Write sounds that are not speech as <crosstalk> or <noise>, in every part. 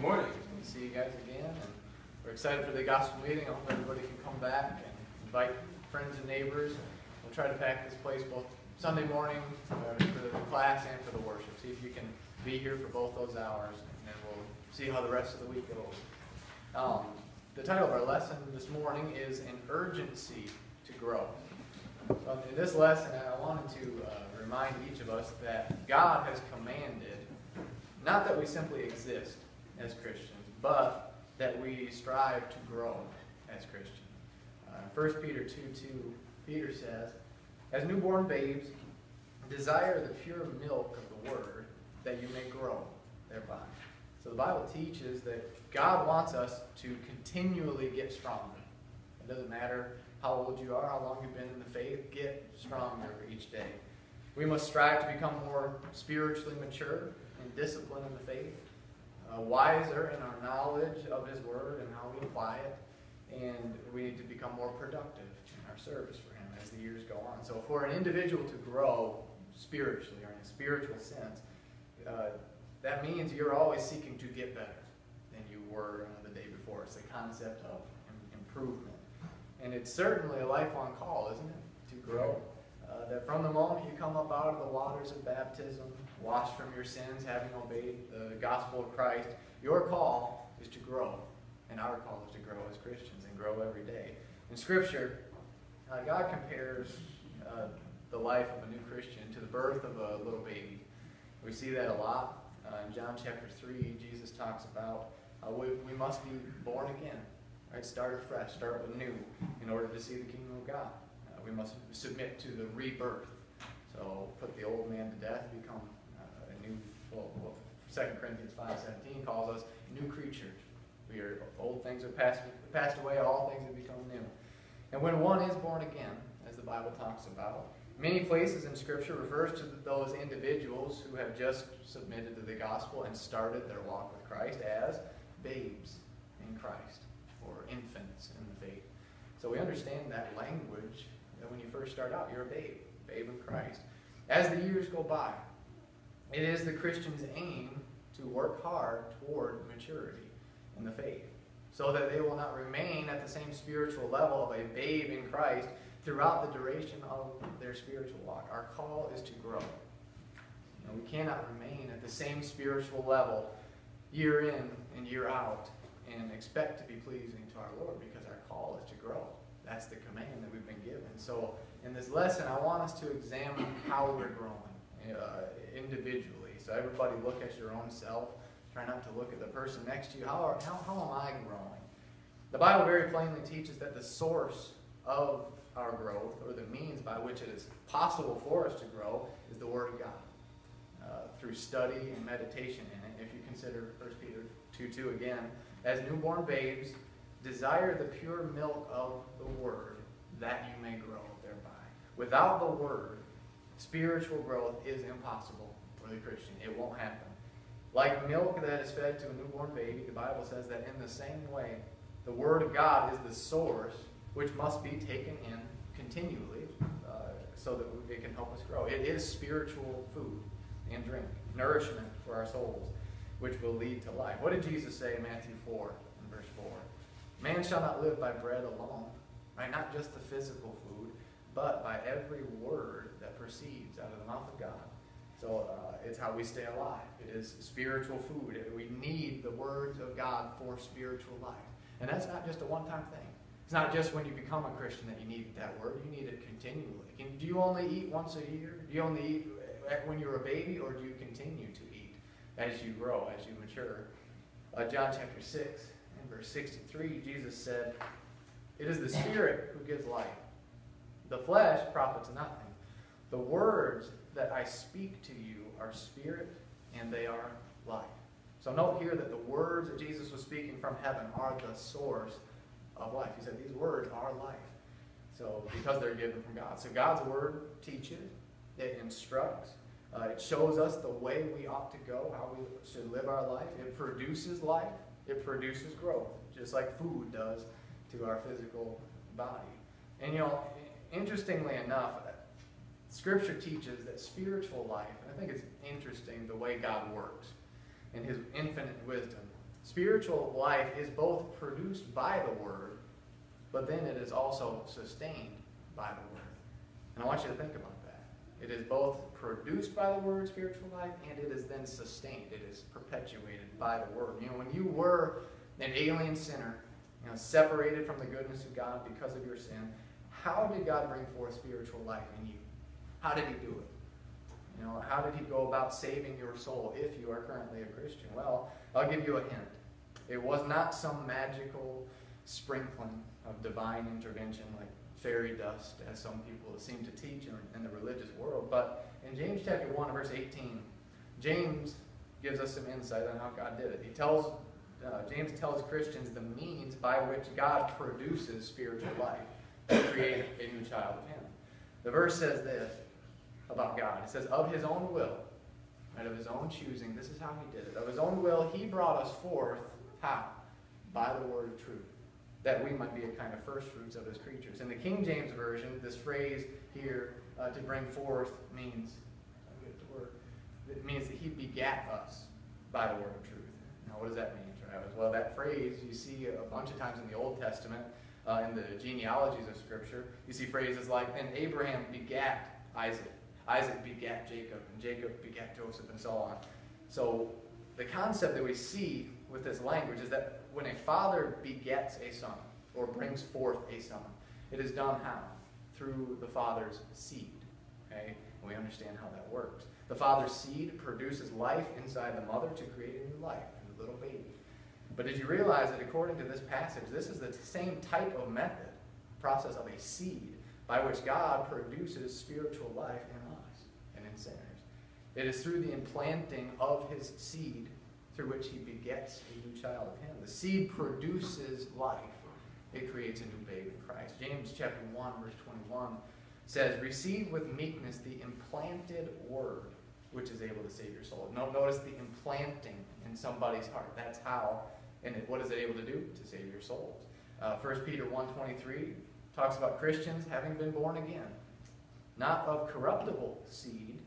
Good morning. Good to see you guys again. And we're excited for the gospel meeting. I hope everybody can come back and invite friends and neighbors. We'll try to pack this place both Sunday morning uh, for the class and for the worship. See if you can be here for both those hours, and then we'll see how the rest of the week goes. Um, the title of our lesson this morning is An Urgency to Grow. So in this lesson, I wanted to uh, remind each of us that God has commanded, not that we simply exist as Christians, but that we strive to grow as Christians. Uh, 1 Peter 2 2, Peter says, As newborn babes, desire the pure milk of the word, that you may grow thereby. So the Bible teaches that God wants us to continually get stronger. It doesn't matter how old you are, how long you've been in the faith, get stronger each day. We must strive to become more spiritually mature and disciplined in the faith, uh, wiser in our knowledge of His Word and how we apply it, and we need to become more productive in our service for Him as the years go on. So, for an individual to grow spiritually or in a spiritual sense, uh, that means you're always seeking to get better than you were uh, the day before. It's the concept of improvement. And it's certainly a lifelong call, isn't it? To grow. Uh, that from the moment you come up out of the waters of baptism, washed from your sins, having obeyed the gospel of Christ, your call is to grow. And our call is to grow as Christians and grow every day. In Scripture, uh, God compares uh, the life of a new Christian to the birth of a little baby. We see that a lot. Uh, in John chapter 3, Jesus talks about we, we must be born again. Right? Start afresh, start with new in order to see the kingdom of God. Uh, we must submit to the rebirth. So put the old man to death, become well, well, 2 Corinthians 5.17 calls us new creatures. We are, old things are passed, passed away, all things have become new. And when one is born again, as the Bible talks about, many places in Scripture refers to those individuals who have just submitted to the gospel and started their walk with Christ as babes in Christ or infants in the faith. So we understand that language that when you first start out, you're a babe, babe in Christ. As the years go by, it is the Christian's aim to work hard toward maturity in the faith so that they will not remain at the same spiritual level of a babe in Christ throughout the duration of their spiritual walk. Our call is to grow. You know, we cannot remain at the same spiritual level year in and year out and expect to be pleasing to our Lord because our call is to grow. That's the command that we've been given. So in this lesson, I want us to examine how we're growing uh, individually. So everybody look at your own self. Try not to look at the person next to you. How, are, how, how am I growing? The Bible very plainly teaches that the source of our growth, or the means by which it is possible for us to grow, is the Word of God. Uh, through study and meditation in it. If you consider 1 Peter 2 2 again, as newborn babes, desire the pure milk of the Word, that you may grow thereby. Without the Word, spiritual growth is impossible for the Christian. It won't happen. Like milk that is fed to a newborn baby, the Bible says that in the same way, the Word of God is the source which must be taken in continually uh, so that it can help us grow. It is spiritual food and drink, nourishment for our souls, which will lead to life. What did Jesus say in Matthew 4 and verse 4? Man shall not live by bread alone, right? Not just the physical food, but by every word that proceeds out of the mouth of God. So uh, it's how we stay alive. It is spiritual food. We need the words of God for spiritual life. And that's not just a one-time thing. It's not just when you become a Christian that you need that word. You need it continually. Do you only eat once a year? Do you only eat when you're a baby, or do you continue to eat as you grow, as you mature? Uh, John chapter 6 and verse 63, Jesus said, It is the Spirit who gives life. The flesh profits nothing. The words that I speak to you are spirit and they are life. So note here that the words that Jesus was speaking from heaven are the source of life. He said these words are life. So because they're given from God. So God's word teaches, it instructs, uh, it shows us the way we ought to go, how we should live our life. It produces life. It produces growth, just like food does to our physical body. And you know, interestingly enough, Scripture teaches that spiritual life, and I think it's interesting the way God works in His infinite wisdom. Spiritual life is both produced by the Word, but then it is also sustained by the Word. And I want you to think about that. It is both produced by the Word, spiritual life, and it is then sustained. It is perpetuated by the Word. You know, when you were an alien sinner, you know, separated from the goodness of God because of your sin, how did God bring forth spiritual life in you? How did He do it? You know, how did He go about saving your soul if you are currently a Christian? Well, I'll give you a hint. It was not some magical sprinkling of divine intervention like fairy dust, as some people seem to teach in, the religious world. But in James chapter 1, verse 18, James gives us some insight on how God did it. He tells, uh, James tells Christians the means by which God produces spiritual life to create a new child of Him. The verse says this about God. It says, Of His own will, and of His own choosing, this is how He did it. Of His own will, He brought us forth, how? By the word of truth that we might be a kind of first fruits of his creatures. In the King James Version, this phrase here, uh, to bring forth, means, it means that he begat us by the word of truth. Now, what does that mean, Travis? Well, that phrase you see a bunch of times in the Old Testament, uh, in the genealogies of Scripture. You see phrases like, and Abraham begat Isaac. Isaac begat Jacob, and Jacob begat Joseph, and so on. So the concept that we see with this language is that when a father begets a son or brings forth a son, it is done how? Through the father's seed. Okay? And we understand how that works. The father's seed produces life inside the mother to create a new life, a little baby. But did you realize that according to this passage, this is the same type of method, process of a seed, by which God produces spiritual life in us and in sinners. It is through the implanting of his seed through which he begets a new child of him. The seed produces life. It creates a new babe in Christ. James chapter 1, verse 21 says, Receive with meekness the implanted word which is able to save your soul. Notice the implanting in somebody's heart. That's how, and what is it able to do? To save your souls. Uh, 1 Peter 1.23 talks about Christians having been born again. Not of corruptible seed,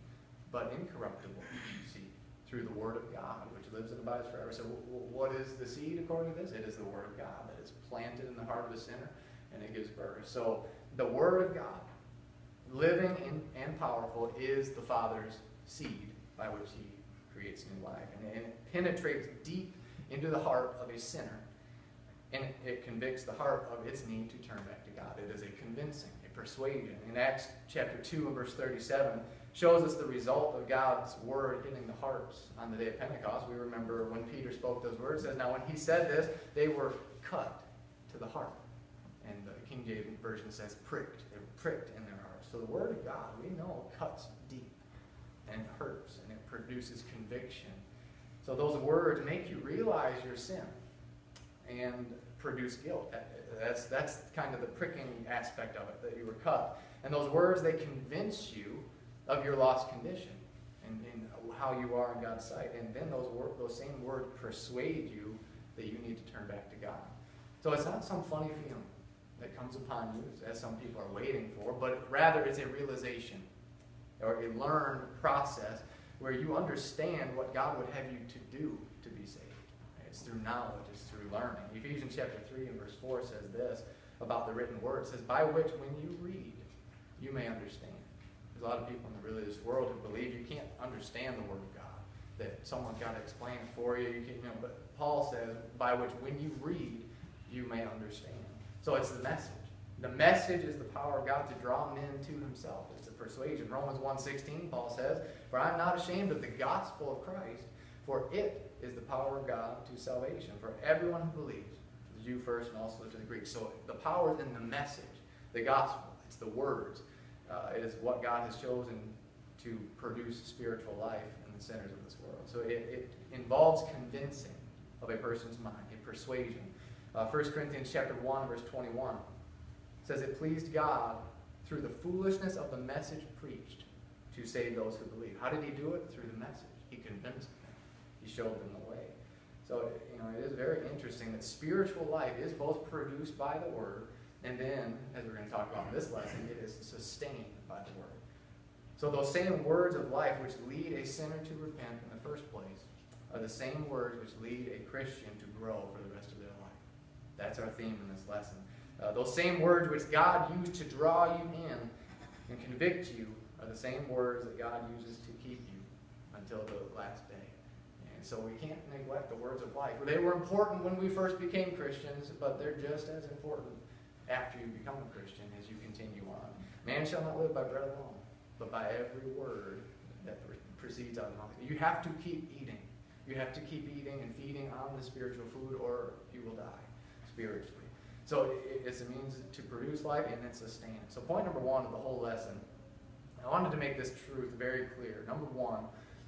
but incorruptible seed, through the word of God, which lives and abides forever. So what is the seed according to this? It is the Word of God that is planted in the heart of a sinner and it gives birth. So the Word of God, living and powerful, is the Father's seed by which He creates new life. And it penetrates deep into the heart of a sinner and it convicts the heart of its need to turn back to God. It is a convincing, a persuasion. In Acts chapter 2 and verse 37, shows us the result of God's word hitting the hearts on the day of Pentecost. We remember when Peter spoke those words, says, Now when he said this, they were cut to the heart. And the King James Version says pricked. They were pricked in their hearts. So the word of God, we know, cuts deep and hurts and it produces conviction. So those words make you realize your sin and produce guilt. That's, that's kind of the pricking aspect of it, that you were cut. And those words, they convince you of your lost condition and, and how you are in God's sight. And then those, wor- those same words persuade you that you need to turn back to God. So it's not some funny feeling that comes upon you, as some people are waiting for, but rather it's a realization or a learned process where you understand what God would have you to do to be saved. It's through knowledge, it's through learning. Ephesians chapter 3 and verse 4 says this about the written word. It says, by which when you read, you may understand a lot of people in the religious world who believe you can't understand the Word of God, that someone's got to explain it for you. you, can, you know, but Paul says, by which when you read, you may understand. So it's the message. The message is the power of God to draw men to himself. It's a persuasion. Romans 1.16, Paul says, For I am not ashamed of the gospel of Christ, for it is the power of God to salvation for everyone who believes, the Jew first and also to the Greek. So the power is in the message, the gospel. It's the words. Uh, it is what God has chosen to produce spiritual life in the centers of this world. So it, it involves convincing of a person's mind, a persuasion. Uh, 1 Corinthians chapter 1, verse 21 says, It pleased God through the foolishness of the message preached to save those who believe. How did he do it? Through the message. He convinced them. He showed them the way. So, you know, it is very interesting that spiritual life is both produced by the Word and then, as we're going to talk about in this lesson, it is sustained by the word. So those same words of life which lead a sinner to repent in the first place are the same words which lead a Christian to grow for the rest of their life. That's our theme in this lesson. Uh, those same words which God used to draw you in and convict you are the same words that God uses to keep you until the last day. And so we can't neglect the words of life. They were important when we first became Christians, but they're just as important after you become a Christian as you continue on. Man shall not live by bread alone, but by every word that proceeds out of the mouth. You have to keep eating. You have to keep eating and feeding on the spiritual food, or you will die spiritually. So it's a means to produce life and then sustain it. So point number one of the whole lesson, I wanted to make this truth very clear. Number one,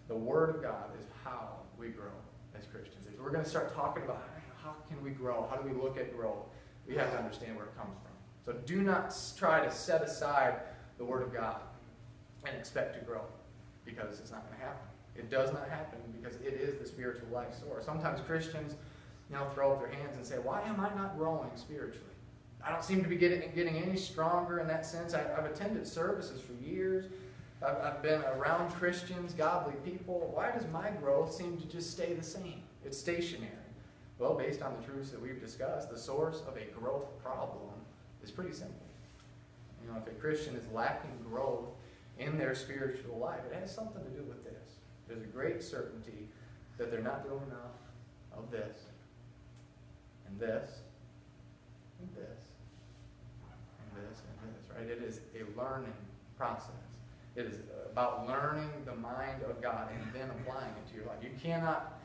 the Word of God is how we grow as Christians. If we're going to start talking about how can we grow, how do we look at growth, we have to understand where it comes from. So do not try to set aside the Word of God and expect to grow because it's not going to happen. It does not happen because it is the spiritual life source. Sometimes Christians, you know, throw up their hands and say, Why am I not growing spiritually? I don't seem to be getting, getting any stronger in that sense. I, have attended services for years. I've, I've been around Christians, godly people. Why does my growth seem to just stay the same? It's stationary. Well, based on the truths that we've discussed, the source of a growth problem is pretty simple. You know, if a Christian is lacking growth in their spiritual life, it has something to do with this. There's a great certainty that they're not doing enough of this, and this, and this, and this, and this, right? It is a learning process. It is about learning the mind of God and then applying it to your life. You cannot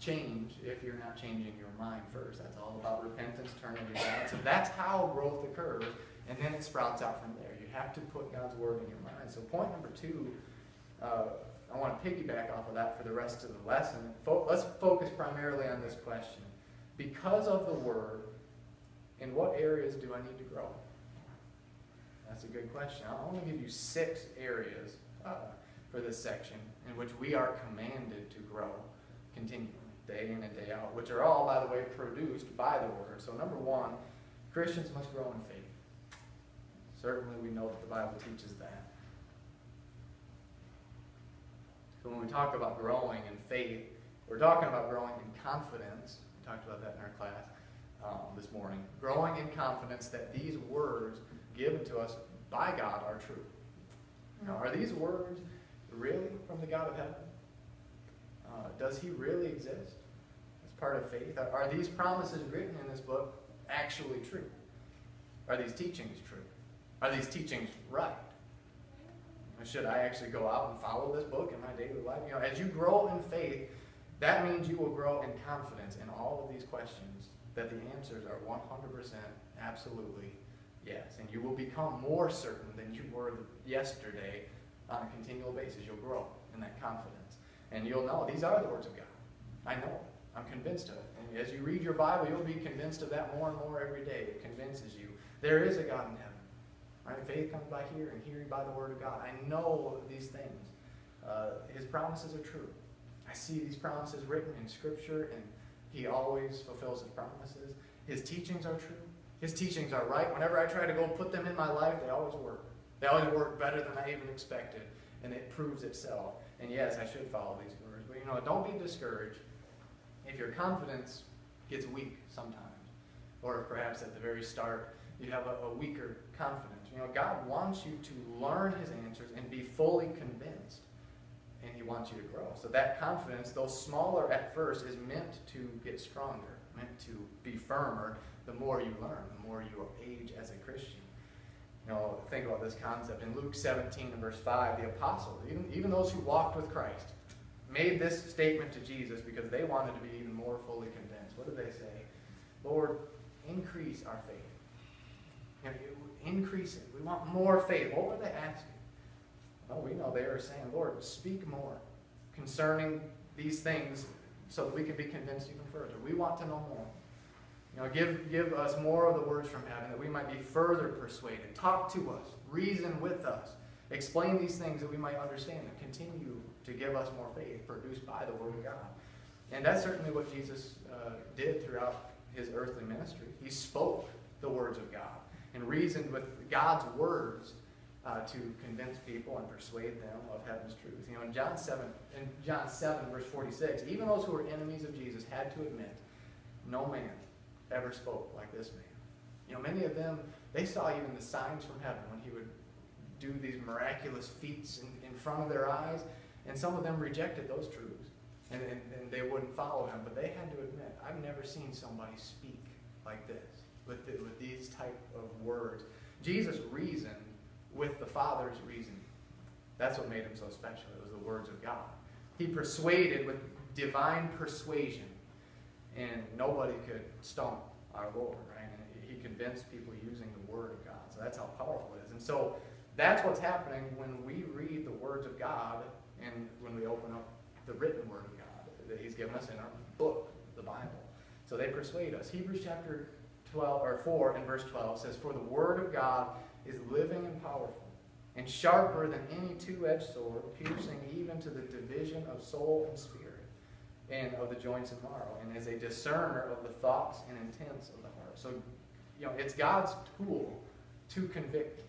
change if you're not changing your mind first. That's all about repentance, turning to God. So that's how growth occurs, and then it sprouts out from there. You have to put God's word in your mind. So point number two, uh, I want to piggyback off of that for the rest of the lesson. Fo- let's focus primarily on this question. Because of the word, in what areas do I need to grow? That's a good question. I want to give you six areas uh, for this section in which we are commanded to grow continually day in and day out, which are all, by the way, produced by the Word. So, number one, Christians must grow in faith. Certainly, we know that the Bible teaches that. So, when we talk about growing in faith, we're talking about growing in confidence. We talked about that in our class um, this morning. Growing in confidence that these words given to us by God are true. Now, are these words really from the God of heaven? Uh, does he really exist? Part of faith? Are these promises written in this book actually true? Are these teachings true? Are these teachings right? Should I actually go out and follow this book in my daily life? You know, as you grow in faith, that means you will grow in confidence in all of these questions that the answers are 100% absolutely yes. And you will become more certain than you were yesterday on a continual basis. You'll grow in that confidence. And you'll know these are the words of God. I know. I'm convinced of it. And as you read your Bible, you'll be convinced of that more and more every day. It convinces you there is a God in heaven. Right? Faith comes by hearing, hearing by the Word of God. I know these things. Uh, his promises are true. I see these promises written in Scripture, and He always fulfills His promises. His teachings are true. His teachings are right. Whenever I try to go put them in my life, they always work. They always work better than I even expected, and it proves itself. And yes, I should follow these words. But you know, don't be discouraged if your confidence gets weak sometimes, or perhaps at the very start you have a, a weaker confidence, you know, God wants you to learn His answers and be fully convinced, and He wants you to grow. So that confidence, though smaller at first, is meant to get stronger, meant to be firmer the more you learn, the more you age as a Christian. You know, think about this concept. In Luke 17 and verse 5, the apostles, even, even those who walked with Christ, made this statement to Jesus because they wanted to be even more fully convinced. What did they say? Lord, increase our faith. You know, increase it. We want more faith. What were they asking? Well, we know they were saying, Lord, speak more concerning these things so that we can be convinced even further. We want to know more. You know, give, give us more of the words from heaven that we might be further persuaded. Talk to us. Reason with us. Explain these things that we might understand and continue to give us more faith produced by the Word of God. And that's certainly what Jesus uh, did throughout his earthly ministry. He spoke the words of God and reasoned with God's words uh, to convince people and persuade them of heaven's truth. You know, in John 7, in John 7, verse 46, even those who were enemies of Jesus had to admit, no man ever spoke like this man. You know, many of them, they saw even the signs from heaven when he would do these miraculous feats in, in front of their eyes, and some of them rejected those truths, and, and, and they wouldn't follow him. But they had to admit, I've never seen somebody speak like this, with, the, with these type of words. Jesus reasoned with the Father's reasoning. That's what made him so special. It was the words of God. He persuaded with divine persuasion, and nobody could stump our Lord, right? And he convinced people using the Word of God. So that's how powerful it is. And so that's what's happening when we read the words of God and when we open up the written Word of God that He's given us in our book, the Bible. So they persuade us. Hebrews chapter 12 or 4 and verse 12 says, For the Word of God is living and powerful, and sharper than any two-edged sword, piercing even to the division of soul and spirit, and of the joints and marrow, and is a discerner of the thoughts and intents of the heart. So, you know, it's God's tool to convict.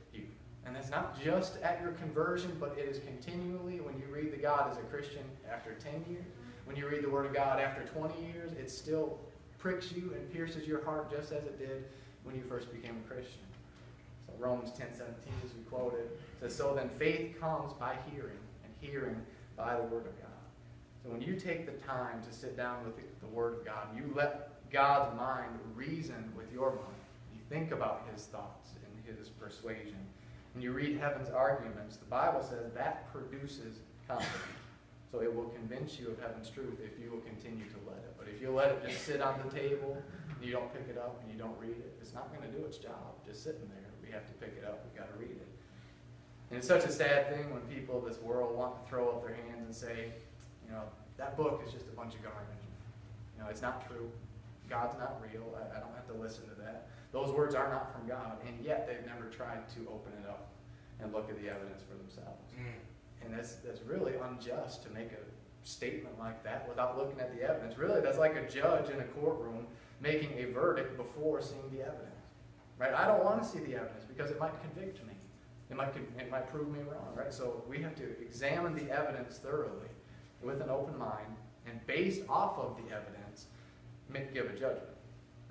And that's not just at your conversion, but it is continually when you read the God as a Christian after 10 years, when you read the Word of God after 20 years, it still pricks you and pierces your heart just as it did when you first became a Christian. So Romans 10 17, as we quoted, says, So then faith comes by hearing, and hearing by the Word of God. So when you take the time to sit down with the Word of God, you let God's mind reason with your mind. You think about His thoughts and His persuasion. When you read heaven's arguments, the Bible says that produces confidence. So it will convince you of heaven's truth if you will continue to let it. But if you let it just sit on the table, and you don't pick it up and you don't read it, it's not going to do its job just sitting there We have to pick it up. We've got to read it. And it's such a sad thing when people of this world want to throw up their hands and say, you know, that book is just a bunch of garbage. You know, it's not true. God's not real. I, I don't have to listen to that. Those words are not from God, and yet they've never tried to open it up and look at the evidence for themselves. Mm. And that's, that's really unjust to make a statement like that without looking at the evidence. Really, that's like a judge in a courtroom making a verdict before seeing the evidence. Right? I don't want to see the evidence because it might convict me. It might, it might prove me wrong, right? So we have to examine the evidence thoroughly with an open mind and based off of the evidence, make, give a judgment.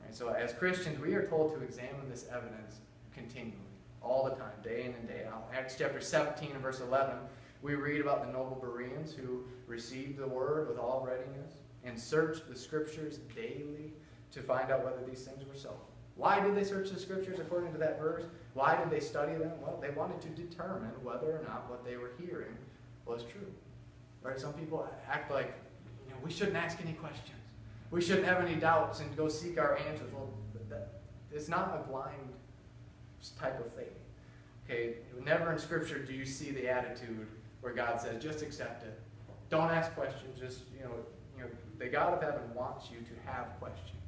Right? So as Christians, we are told to examine this evidence continually, all the time, day in and day out. Acts chapter 17 and verse 11, we read about the noble Bereans who received the word with all readiness and searched the scriptures daily to find out whether these things were so. Why did they search the scriptures according to that verse? Why did they study them? Well, they wanted to determine whether or not what they were hearing was true. Right? Some people act like you know, we shouldn't ask any questions. We shouldn't have any doubts and go seek our answers. Well, that, it's not a blind type of faith. Okay, never in Scripture do you see the attitude where God says, just accept it. Don't ask questions. Just you know, you know, the God of heaven wants you to have questions.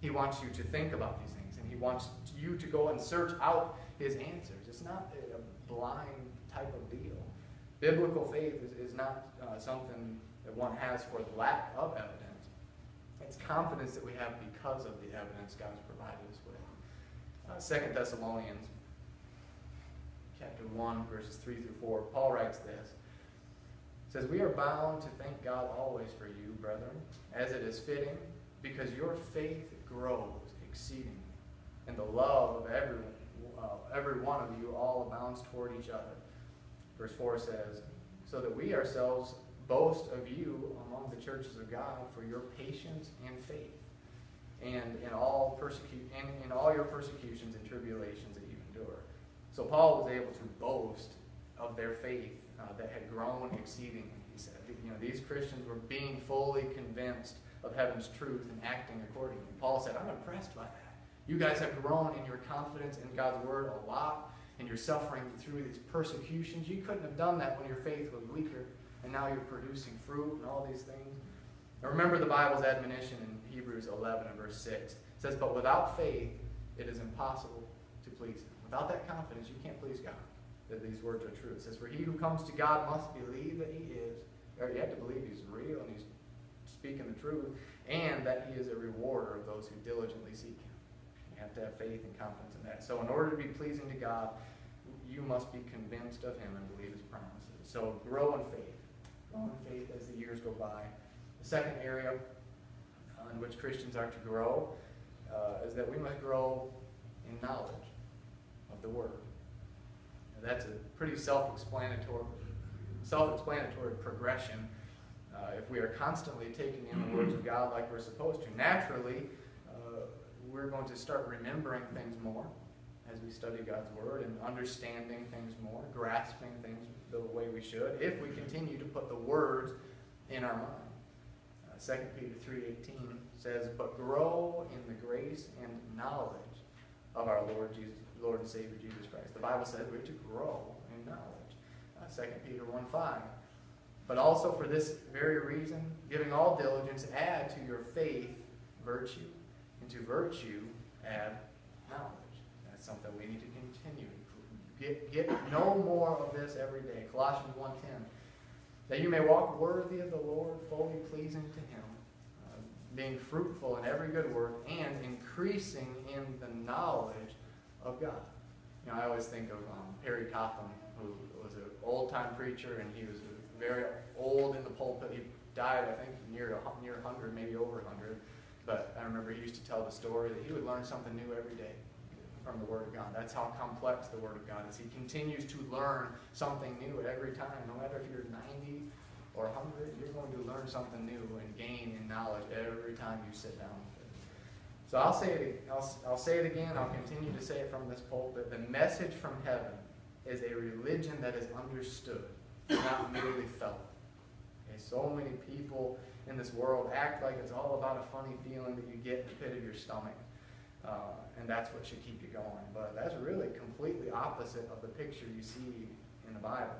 He wants you to think about these things, and he wants you to go and search out his answers. It's not a blind type of deal. Biblical faith is, is not uh, something that one has for the lack of evidence. It's confidence that we have because of the evidence God God's provided us with. Uh, Second Thessalonians chapter 1, verses 3 through 4, Paul writes this. It says, We are bound to thank God always for you, brethren, as it is fitting, because your faith grows exceedingly, and the love of every, uh, every one of you all abounds toward each other. Verse 4 says, So that we ourselves boast of you among the churches of God for your patience and faith, and in all persecu- and in all your persecutions and tribulations that you endure. So Paul was able to boast of their faith uh, that had grown exceedingly. He said, you know, these Christians were being fully convinced of heaven's truth and acting accordingly. Paul said, I'm impressed by that. You guys have grown in your confidence in God's word a lot, and you're suffering through these persecutions. You couldn't have done that when your faith was weaker, and now you're producing fruit and all these things. Now remember the Bible's admonition in Hebrews 11 and verse 6. It says, But without faith, it is impossible to please Him. Without that confidence, you can't please God. That these words are true. It says, For he who comes to God must believe that He is, or you have to believe He's real and He's speaking the truth, and that he is a rewarder of those who diligently seek him. You have to have faith and confidence in that. So in order to be pleasing to God, you must be convinced of him and believe his promises. So grow in faith. In faith as the years go by. The second area in which Christians are to grow uh, is that we must grow in knowledge of the Word. Now, that's a pretty self-explanatory, self-explanatory progression. Uh, if we are constantly taking in the words of God like we're supposed to, naturally, uh, we're going to start remembering things more as we study God's Word and understanding things more, grasping things the way we should, if we continue to put the words in our mind. Uh, 2 Peter 3.18 says, But grow in the grace and knowledge of our Lord Jesus, Lord and Savior Jesus Christ. The Bible says we're to grow in knowledge. Uh, 2 Peter 1.5 But also for this very reason, giving all diligence, add to your faith virtue, and to virtue add knowledge That's something we need to continue. Get, get no more of this every day. Colossians 1.10 That you may walk worthy of the Lord, fully pleasing to Him, uh, being fruitful in every good work, and increasing in the knowledge of God. You know, I always think of um, Perry Cotham, who was an old-time preacher, and he was very old in the pulpit. He died, I think, near, near 100, maybe over 100. But I remember he used to tell the story that he would learn something new every day from the Word of God. That's how complex the Word of God is. He continues to learn something new at every time. No matter if you're 90 or 100, you're going to learn something new and gain in knowledge every time you sit down So I'll say it. I'll, I'll say it again. I'll continue to say it from this pulpit. The message from heaven is a religion that is understood, not merely felt. Okay, so many people in this world act like it's all about a funny feeling that you get in the pit of your stomach. Uh, and that's what should keep you going. But that's really completely opposite of the picture you see in the Bible.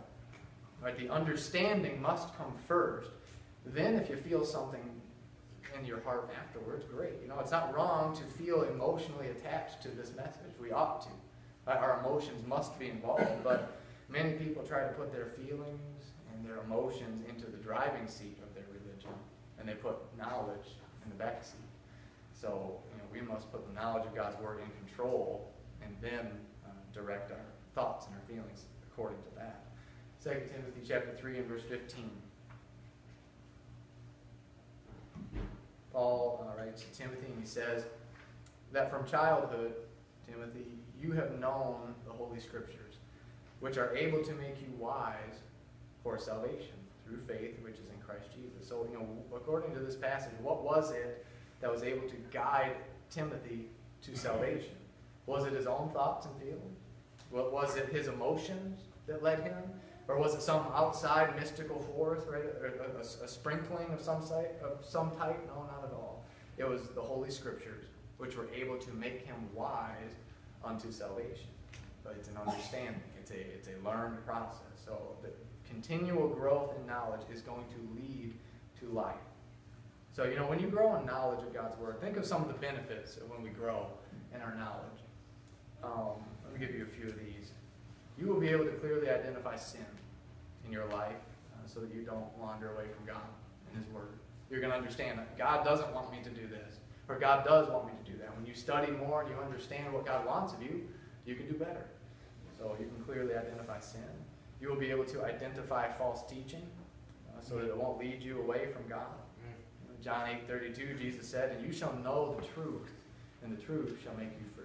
Right? The understanding must come first. Then, if you feel something in your heart afterwards, great. You know, it's not wrong to feel emotionally attached to this message. We ought to. Right? Our emotions must be involved, but many people try to put their feelings and their emotions into the driving seat of their religion, and they put knowledge in the back seat. So, we must put the knowledge of God's Word in control and then uh, direct our thoughts and our feelings according to that. 2 Timothy chapter 3 and verse 15. Paul uh, writes to Timothy and he says that from childhood, Timothy, you have known the Holy Scriptures, which are able to make you wise for salvation through faith which is in Christ Jesus. So, you know, according to this passage, what was it that was able to guide Timothy to salvation? Was it his own thoughts and feelings? What Was it his emotions that led him? Or was it some outside mystical force, right? A, a, a sprinkling of some, site, of some type? No, not at all. It was the Holy Scriptures, which were able to make him wise unto salvation. But it's an understanding. It's a, it's a learned process. So the continual growth in knowledge is going to lead to life. So, you know, when you grow in knowledge of God's Word, think of some of the benefits of when we grow in our knowledge. Um, let me give you a few of these. You will be able to clearly identify sin in your life uh, so that you don't wander away from God and His Word. You're going to understand that God doesn't want me to do this, or God does want me to do that. When you study more and you understand what God wants of you, you can do better. So you can clearly identify sin. You will be able to identify false teaching uh, so that it won't lead you away from God. John 8 32, Jesus said, And you shall know the truth, and the truth shall make you free.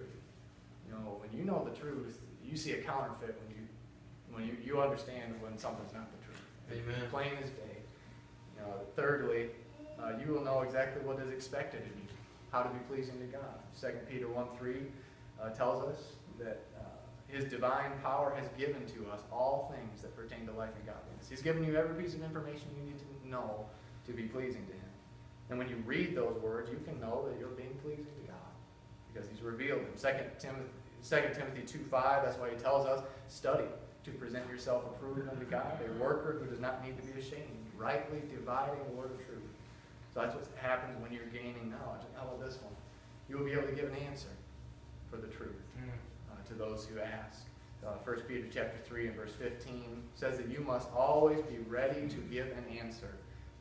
You know, when you know the truth, you see a counterfeit when you when you, you understand when something's not the truth. Amen. Plain as day. You know, thirdly, uh, you will know exactly what is expected of you, how to be pleasing to God. 2 Peter 1 3 uh, tells us that uh, his divine power has given to us all things that pertain to life and godliness. He's given you every piece of information you need to know to be pleasing to him. And when you read those words, you can know that you're being pleasing to God because He's revealed them. 2 Timothy, 2 Timothy 2 5, that's why He tells us study to present yourself approved unto God, a worker who does not need to be ashamed, rightly dividing the word of truth. So that's what happens when you're gaining knowledge. How about this one? You will be able to give an answer for the truth hmm. uh, to those who ask. Uh, 1 Peter chapter 3 and verse 15 says that you must always be ready to give an answer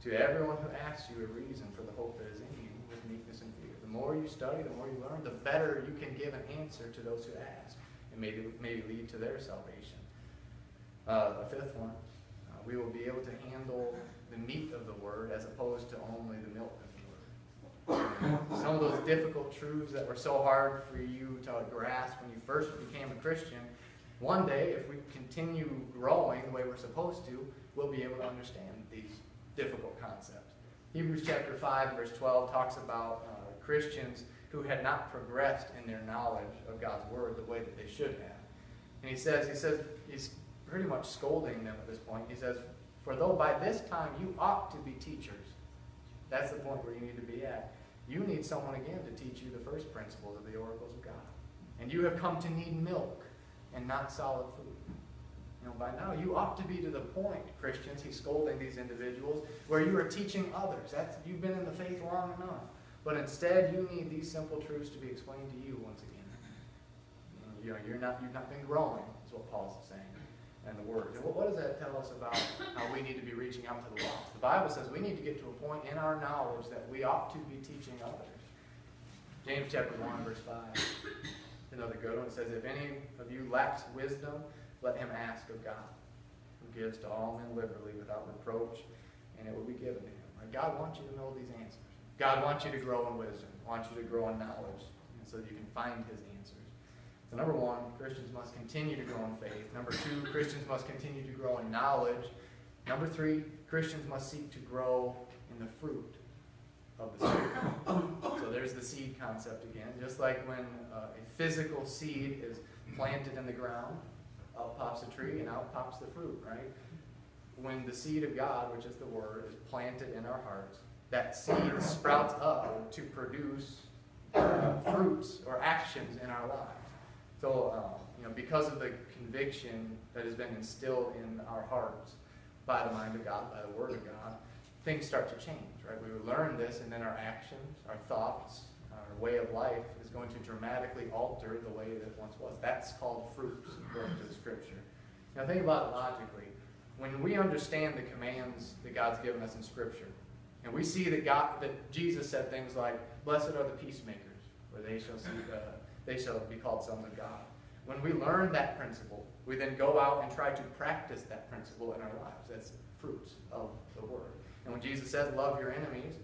to everyone who asks you a reason for the hope that is in you with meekness and fear. The more you study, the more you learn, the better you can give an answer to those who ask. and maybe, maybe lead to their salvation. Uh, the fifth one, uh, we will be able to handle the meat of the word as opposed to only the milk of the word. Some of those difficult truths that were so hard for you to grasp when you first became a Christian, one day, if we continue growing the way we're supposed to, we'll be able to understand these difficult concept. Hebrews chapter 5, verse 12 talks about uh, Christians who had not progressed in their knowledge of God's word the way that they should have. And he says, he says, he's pretty much scolding them at this point. He says, For though by this time you ought to be teachers, that's the point where you need to be at. You need someone again to teach you the first principles of the oracles of God. And you have come to need milk and not solid food. Know, by now you ought to be to the point, Christians, he's scolding these individuals, where you are teaching others. That's you've been in the faith long enough. But instead you need these simple truths to be explained to you once again. You know, you're not you've not been growing, is what Paul's saying and the Word. And what, does that tell us about how we need to be reaching out to the lost? The Bible says we need to get to a point in our knowledge that we ought to be teaching others. James chapter 1, verse 5 another good one. Says, If any of you lacks wisdom, let him ask of God, who gives to all men liberally without reproach, and it will be given to him. Right? God wants you to know these answers. God wants you to grow in wisdom, wants you to grow in knowledge, so that you can find his answers. So number one, Christians must continue to grow in faith. Number two, <coughs> Christians must continue to grow in knowledge. Number three, Christians must seek to grow in the fruit of the Spirit. so there's the seed concept again. Just like when uh, a physical seed is planted in the ground, out pops a tree and out pops the fruit, right? When the seed of God, which is the Word, is planted in our hearts, that seed sprouts up to produce uh, fruits or actions in our lives. So, uh, you know, because of the conviction that has been instilled in our hearts by the mind of God, by the Word of God, things start to change, right? We learn this, and then our actions, our thoughts, our way of life is going to dramatically alter the way that it once was. That's called fruits, according to the Scripture. Now, think about it logically. When we understand the commands that God's given us in Scripture, and we see that God, that Jesus said things like, "Blessed are the peacemakers, for they shall see, uh, they shall be called sons of God." When we learn that principle, we then go out and try to practice that principle in our lives. That's fruits of the Word. And when Jesus says, love your enemies,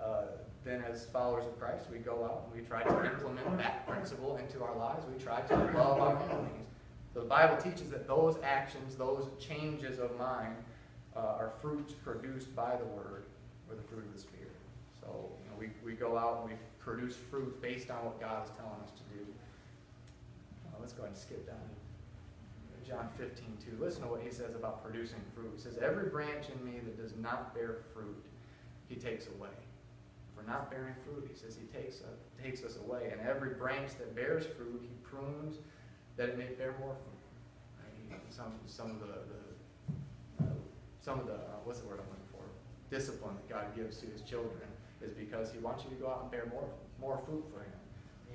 uh, then as followers of Christ, we go out and we try to implement that principle into our lives. We try to love our enemies. So the Bible teaches that those actions, those changes of mind, uh, are fruits produced by the Word or the fruit of the Spirit. So you know, we, we go out and we produce fruit based on what God is telling us to do. Uh, let's go ahead and skip down John 15, 2. Listen to what he says about producing fruit. He says, Every branch in me that does not bear fruit, he takes away. We're not bearing fruit, he says he takes, uh, takes us away. And every branch that bears fruit, he prunes that it may bear more fruit. Right? Some, some of the, the uh, some of the, uh, what's the word I'm looking for? Discipline that God gives to his children is because he wants you to go out and bear more, more fruit for him.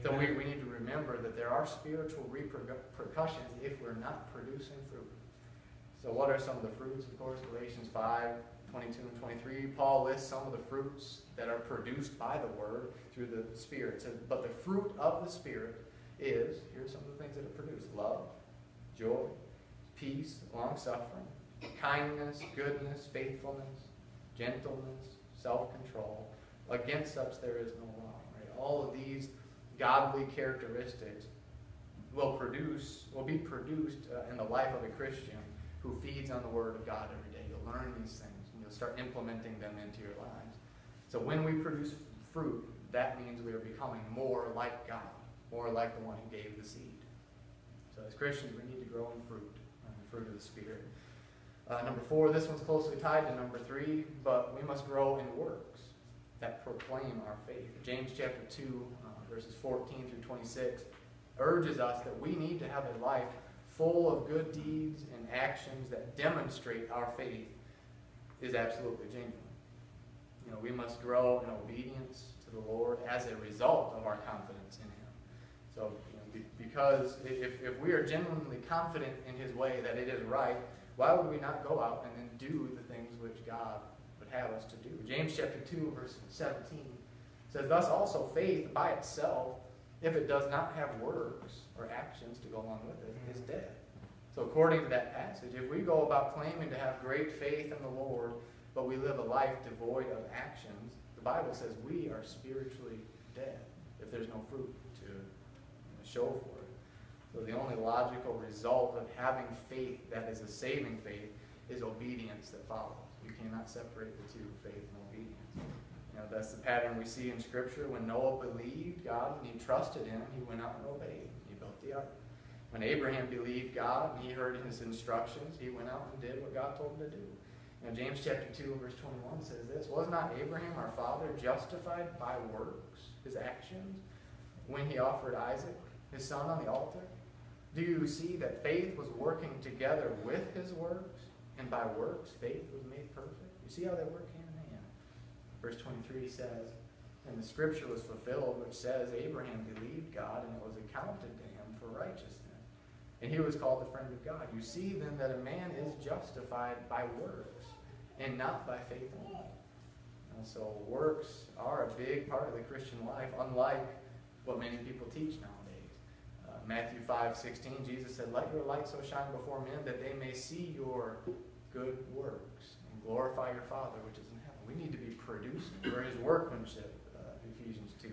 So we, we need to remember that there are spiritual repercussions if we're not producing fruit. So what are some of the fruits? Of course, Galatians 5, 22 and 23, Paul lists some of the fruits that are produced by the Word through the Spirit. So, but the fruit of the Spirit is, here's some of the things that are produced. Love, joy, peace, long-suffering, kindness, goodness, faithfulness, gentleness, self-control. Against such there is no law. Right? All of these godly characteristics will produce, will be produced uh, in the life of a Christian who feeds on the Word of God every day. You'll learn these things and start implementing them into your lives. So when we produce fruit, that means we are becoming more like God, more like the one who gave the seed. So as Christians, we need to grow in fruit, uh, the fruit of the Spirit. Uh, number four, this one's closely tied to number three, but we must grow in works that proclaim our faith. James chapter 2, verses 14 through 26, urges us that we need to have a life full of good deeds and actions that demonstrate our faith is absolutely genuine. You know, we must grow in obedience to the Lord as a result of our confidence in Him. So, you know, because if, if we are genuinely confident in His way that it is right, why would we not go out and then do the things which God would have us to do? James chapter 2, verse 17 says, Thus also faith by itself if it does not have works or actions to go along with it, is mm-hmm. dead. So, according to that passage, if we go about claiming to have great faith in the Lord, but we live a life devoid of actions, the Bible says we are spiritually dead if there's no fruit to show for it. So, the only logical result of having faith that is a saving faith is obedience that follows. You cannot separate the two, faith and obedience. You know, that's the pattern we see in Scripture. When Noah believed God and he trusted him, he went out and obeyed. He built the ark. When Abraham believed God and he heard his instructions, he went out and did what God told him to do. You know, James chapter 2, verse 21 says this Was not Abraham our father justified by works, his actions, when he offered Isaac, his son, on the altar? Do you see that faith was working together with his works, and by works faith was made perfect? You see how they work hand in hand? Verse 23 says, And the scripture was fulfilled, which says, Abraham believed God, and it was accounted to him for righteousness and he was called the friend of God. You see then that a man is justified by works and not by faith alone. And so works are a big part of the Christian life, unlike what many people teach nowadays. Uh, Matthew 5, 16, Jesus said, Let your light so shine before men that they may see your good works and glorify your Father which is in heaven. We need to be producing for his workmanship, uh, Ephesians 2.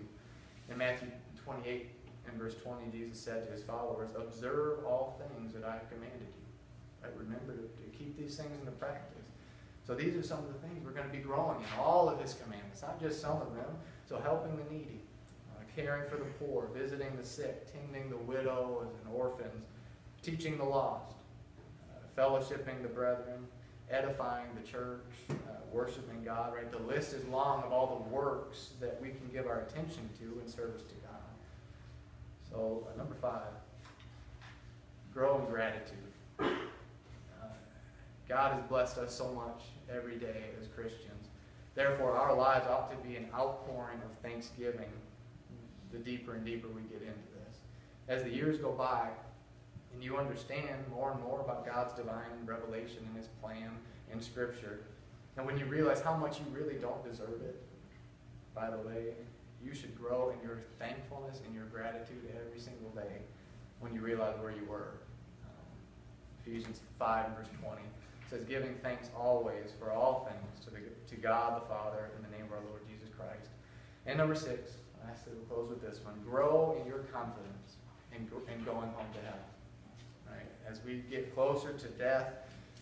In Matthew 28, in verse 20, Jesus said to his followers, Observe all things that I have commanded you. Right? Remember to, to keep these things into practice. So these are some of the things we're going to be growing in, all of his commandments, not just some of them. So helping the needy, uh, caring for the poor, visiting the sick, tending the widows and orphans, teaching the lost, uh, fellowshipping the brethren, edifying the church, uh, worshiping God, right? The list is long of all the works that we can give our attention to in service to God. So, uh, number five, grow in gratitude. Uh, God has blessed us so much every day as Christians. Therefore, our lives ought to be an outpouring of thanksgiving the deeper and deeper we get into this. As the years go by, and you understand more and more about God's divine revelation and His plan in Scripture, and when you realize how much you really don't deserve it, by the way, you should grow in your thankfulness and your gratitude every single day when you realize where you were. Um, Ephesians 5, verse 20 says, Giving thanks always for all things to, the, to God the Father in the name of our Lord Jesus Christ. And number six, lastly, we'll close with this one grow in your confidence in, in going home to heaven. Right? As we get closer to death,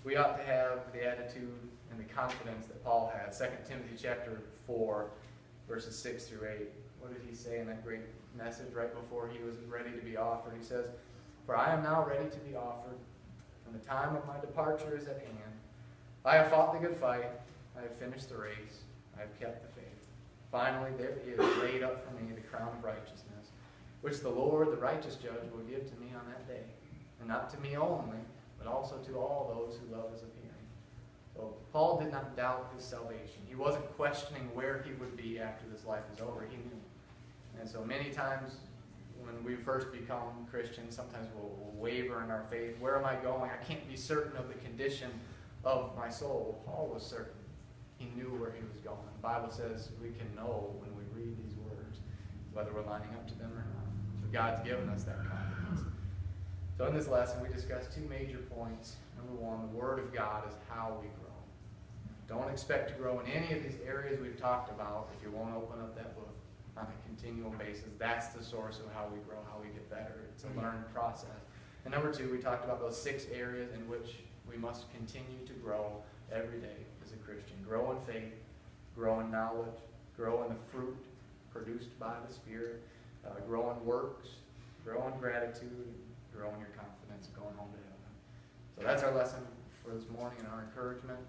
we ought to have the attitude and the confidence that Paul had. 2 Timothy chapter 4 verses 6 through 8. What did he say in that great message right before he was ready to be offered? He says, For I am now ready to be offered, and the time of my departure is at hand. I have fought the good fight, I have finished the race, I have kept the faith. Finally, there is laid up for me the crown of righteousness, which the Lord, the righteous judge, will give to me on that day, and not to me only, but also to all those who love his appearing. So Paul did not doubt his salvation. He wasn't questioning where he would be after this life is over. He knew. And so many times when we first become Christians, sometimes we'll, we'll waver in our faith. Where am I going? I can't be certain of the condition of my soul. Paul was certain. He knew where he was going. The Bible says we can know when we read these words whether we're lining up to them or not. So God's given us that confidence. So in this lesson, we discussed two major points. Number one, the Word of God is how we grow. Don't expect to grow in any of these areas we've talked about if you won't open up that book on a continual basis. That's the source of how we grow, how we get better. It's a mm-hmm. learned process. And number two, we talked about those six areas in which we must continue to grow every day as a Christian. Grow in faith, grow in knowledge, grow in the fruit produced by the Spirit, uh, grow in works, grow in gratitude, grow in your confidence going home to heaven. So that's our lesson for this morning and our encouragement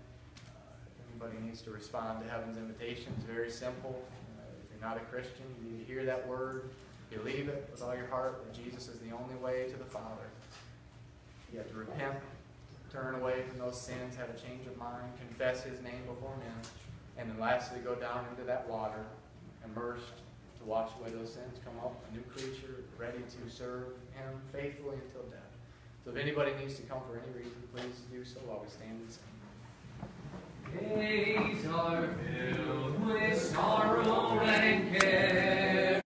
anybody needs to respond to heaven's invitation. It's very simple. Uh, if you're not a Christian, you need to hear that word, believe it with all your heart that Jesus is the only way to the Father. You have to repent, turn away from those sins, have a change of mind, confess His name before men, and then lastly go down into that water, immersed to wash away those sins, come up a new creature, ready to serve Him faithfully until death. So if anybody needs to come for any reason, please do so while we stand and. Days are filled with sorrow and care.